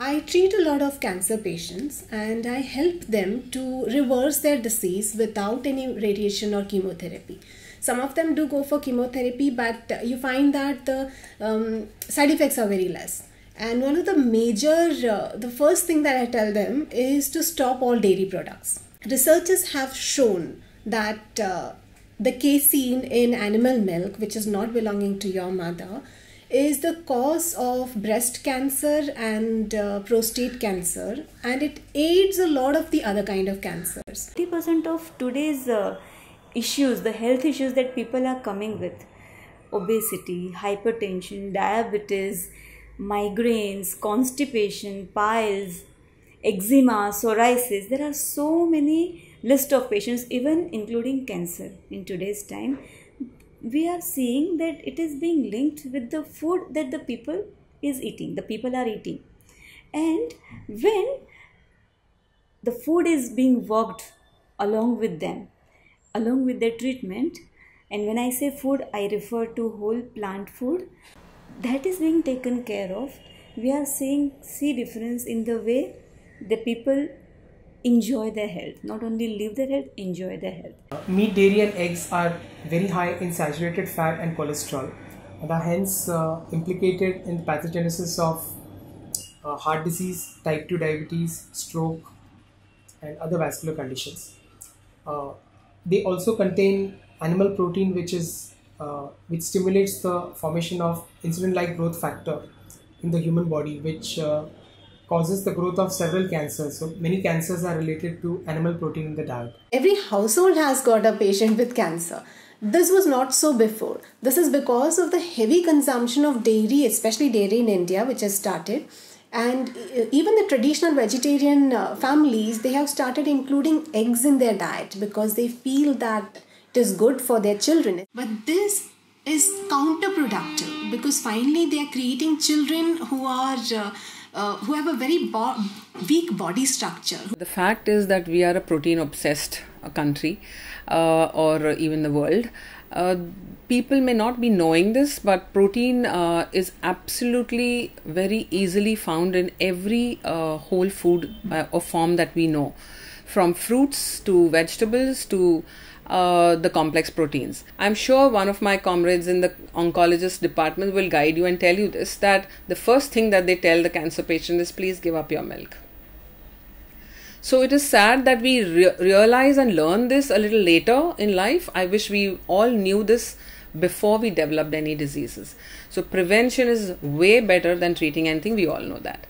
I treat a lot of cancer patients and I help them to reverse their disease without any radiation or chemotherapy. Some of them do go for chemotherapy, but you find that the um, side effects are very less. And one of the major, uh, the first thing that I tell them is to stop all dairy products. Researchers have shown that uh, the casein in animal milk, which is not belonging to your mother, is the cause of breast cancer and uh, prostate cancer and it aids a lot of the other kind of cancers. 50% of today's uh, issues the health issues that people are coming with obesity hypertension diabetes migraines constipation piles eczema psoriasis there are so many list of patients even including cancer in today's time we are seeing that it is being linked with the food that the people is eating the people are eating. And when the food is being worked along with them along with their treatment and when i say food i refer to whole plant food that is being taken care of. We are seeing see difference in the way the people enjoy their health. Not only live their health enjoy their health. Uh, meat dairy and eggs are very high in saturated fat and cholesterol. And are hence uh, implicated in pathogenesis of uh, heart disease type 2 diabetes stroke and other vascular conditions. Uh, they also contain animal protein which is uh, which stimulates the formation of insulin like growth factor in the human body which uh, causes the growth of several cancers. So many cancers are related to animal protein in the diet. Every household has got a patient with cancer. This was not so before. This is because of the heavy consumption of dairy, especially dairy in India, which has started. And even the traditional vegetarian uh, families, they have started including eggs in their diet because they feel that it is good for their children. But this is counterproductive because finally they are creating children who are. Uh, uh, who have a very bo- weak body structure. The fact is that we are a protein obsessed uh, country uh, or even the world. Uh, people may not be knowing this, but protein uh, is absolutely very easily found in every uh, whole food or form that we know, from fruits to vegetables to uh, the complex proteins. I'm sure one of my comrades in the oncologist department will guide you and tell you this that the first thing that they tell the cancer patient is please give up your milk. So it is sad that we re- realize and learn this a little later in life. I wish we all knew this before we developed any diseases. So prevention is way better than treating anything. We all know that.